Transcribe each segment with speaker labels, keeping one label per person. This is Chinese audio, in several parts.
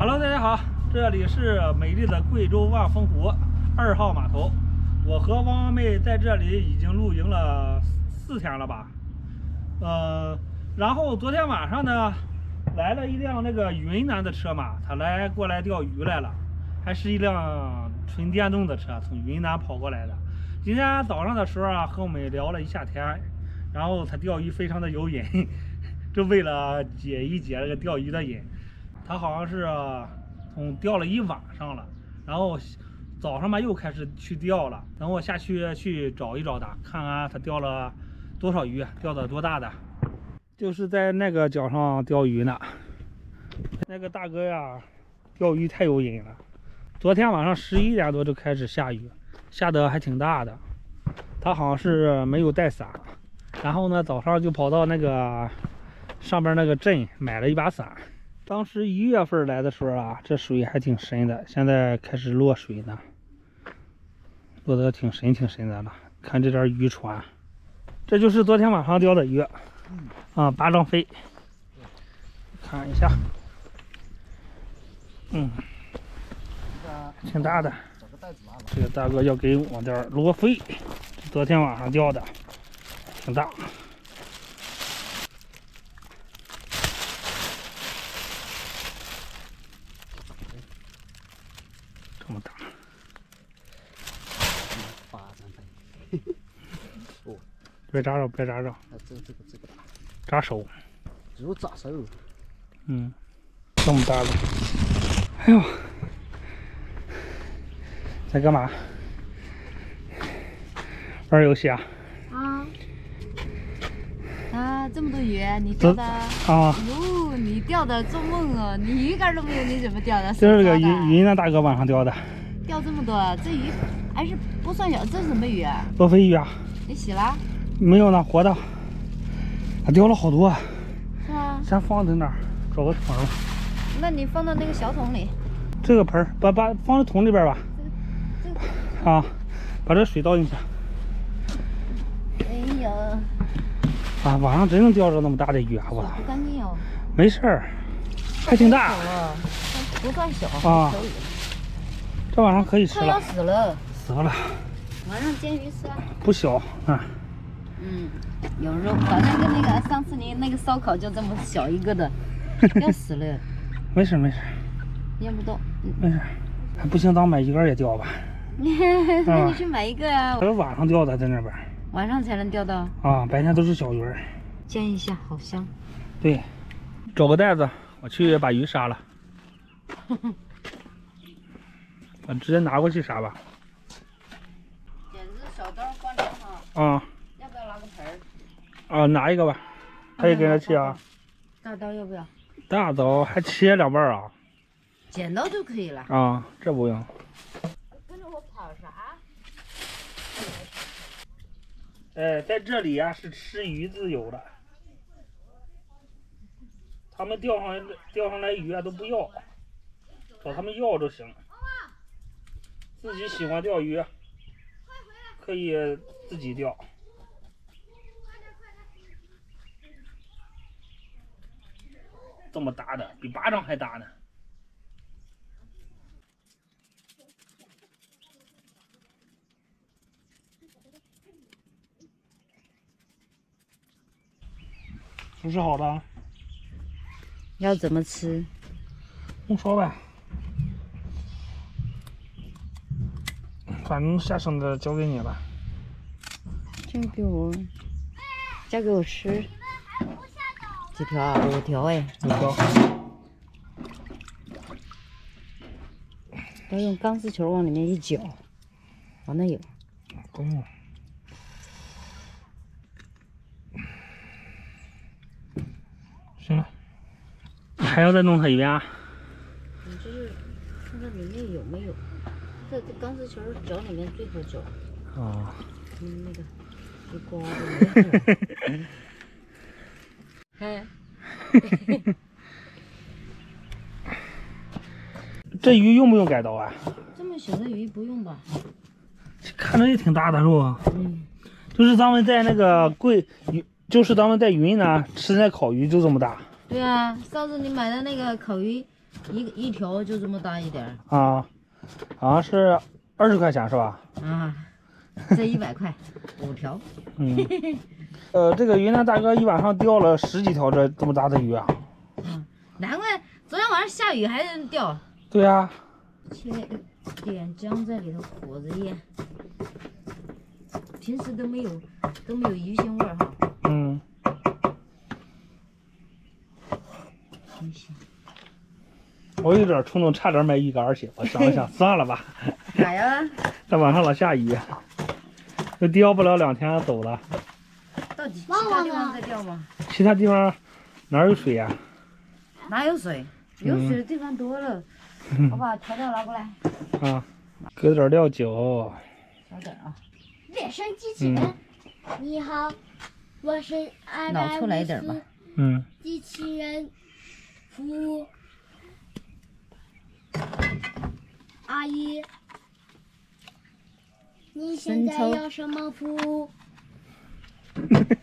Speaker 1: Hello，大家好，这里是美丽的贵州万峰湖二号码头。我和汪汪妹在这里已经露营了四天了吧？呃，然后昨天晚上呢，来了一辆那个云南的车嘛，他来过来钓鱼来了，还是一辆纯电动的车，从云南跑过来的。今天早上的时候啊，和我们聊了一下天，然后他钓鱼非常的有瘾，就为了解一解这个钓鱼的瘾。他好像是从钓了一晚上了，然后早上吧又开始去钓了。等我下去去找一找他，看看他钓了多少鱼，钓的多大的。就是在那个角上钓鱼呢。那个大哥呀，钓鱼太有瘾了。昨天晚上十一点多就开始下雨，下的还挺大的。他好像是没有带伞，然后呢早上就跑到那个上边那个镇买了一把伞。当时一月份来的时候啊，这水还挺深的，现在开始落水呢，落得挺深挺深的了。看这点渔船，这就是昨天晚上钓的鱼，啊，巴掌飞，看一下，嗯，挺大的。这个大哥要给我点罗非，昨天晚上钓的，挺大。这么大，
Speaker 2: 巴掌飞。哦，
Speaker 1: 别扎着，别扎着，
Speaker 2: 这这个这个大，
Speaker 1: 扎手。
Speaker 2: 只有扎手。
Speaker 1: 嗯，这么大的。哎呦，在干嘛？玩游戏啊？
Speaker 3: 啊。啊，这么多鱼，你钓的？
Speaker 1: 啊。
Speaker 3: 哟，你钓的做梦哦！你鱼竿都没有，你怎么钓的？
Speaker 1: 就是个云云南大哥晚上钓的。
Speaker 3: 钓这么多，这鱼还是不算小。这是什么鱼啊？
Speaker 1: 罗非鱼啊。
Speaker 3: 你洗了？
Speaker 1: 没有呢，活的。还钓了好多。
Speaker 3: 是吗？
Speaker 1: 先放在那儿，找个桶。
Speaker 3: 那你放到那个小桶里。
Speaker 1: 这个盆儿，把把放在桶里边吧。
Speaker 3: 这个。
Speaker 1: 啊，把这水倒进去。
Speaker 3: 哎呀。
Speaker 1: 啊，晚上真能钓着那么大的鱼啊！我操。
Speaker 3: 不干净哦。
Speaker 1: 没事儿，还挺大。
Speaker 3: 不算小。
Speaker 1: 啊。这晚上可以吃了。
Speaker 3: 要死了。
Speaker 1: 死了。
Speaker 3: 晚上煎鱼吃。
Speaker 1: 不小啊。
Speaker 3: 嗯，有肉，反正跟那个上次你那个烧烤就这么小一个的，要死了。
Speaker 1: 没事没事。
Speaker 3: 腌不动。
Speaker 1: 没事，还不行，咱买一根也钓吧。
Speaker 3: 那你去买一个呀。
Speaker 1: 这是晚上钓的，在那边。
Speaker 3: 晚上才能钓到。
Speaker 1: 啊，白天都是小鱼儿。
Speaker 3: 煎一下，好香。
Speaker 1: 对，找个袋子，我去把鱼杀了。我 直接拿过去杀吧。
Speaker 3: 剪子、小刀放两好。
Speaker 1: 啊。啊，拿一个吧。可以跟着切啊。
Speaker 3: 大刀要不要？
Speaker 1: 大刀还切两半啊？
Speaker 3: 剪刀就可以了。
Speaker 1: 啊，这不用。
Speaker 3: 跟着我跑啥？
Speaker 1: 哎，在这里呀是吃鱼自由的。他们钓上钓上来鱼啊都不要，找他们要就行。自己喜欢钓鱼，可以自己钓。这么大的，比巴掌还大呢。收拾好了。
Speaker 3: 要怎么吃？
Speaker 1: 用烧呗。反正下剩的交给你了。
Speaker 3: 交给我，交给我吃。几条啊？五条哎。
Speaker 1: 五条。
Speaker 3: 要用钢丝球往里面一搅，往那有。
Speaker 1: 不用。行了。还要再弄它一遍啊？
Speaker 3: 你就是看看里面有没有。这这钢丝球搅里面最好搅。
Speaker 1: 哦。
Speaker 3: 嗯，那个一刮的。哎。
Speaker 1: 这鱼用不用改刀啊？
Speaker 3: 这么小的鱼不用吧？
Speaker 1: 看着也挺大的，是吧？
Speaker 3: 嗯。
Speaker 1: 就是咱们在那个贵云，就是咱们在云南吃那烤鱼就这么大。
Speaker 3: 对啊，上次你买的那个烤鱼，一一条就这么大一点儿
Speaker 1: 啊，好像是二十块钱是吧？
Speaker 3: 啊，这一百块五条，
Speaker 1: 嗯，呃，这个云南大哥一晚上钓了十几条这这么大的鱼啊？
Speaker 3: 难怪昨天晚上下雨还能钓。
Speaker 1: 对呀、
Speaker 3: 切点姜在里头裹着腌，平时都没有都没有鱼腥味儿哈。
Speaker 1: 嗯。我有点冲动，差点买鱼竿去。我想了想，算了吧，
Speaker 3: 咋呀？
Speaker 1: 这晚上老下雨，这钓不了两天走了。
Speaker 3: 其他地方
Speaker 4: 呢
Speaker 3: 在钓吗？
Speaker 1: 其他地方哪有水呀、
Speaker 3: 哪有水？有水的地方多了。我把调料拿过来，
Speaker 1: 啊？搁点料酒，
Speaker 3: 小点啊。
Speaker 4: 变身机器人，你好，我是阿
Speaker 3: 脑出来一点吧
Speaker 1: 嗯，
Speaker 4: 机器人服务阿姨，你现在要什么服务？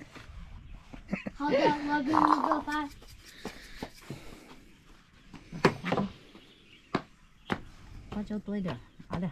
Speaker 4: 好的，我给你做饭。
Speaker 3: 花椒多一点，拿点。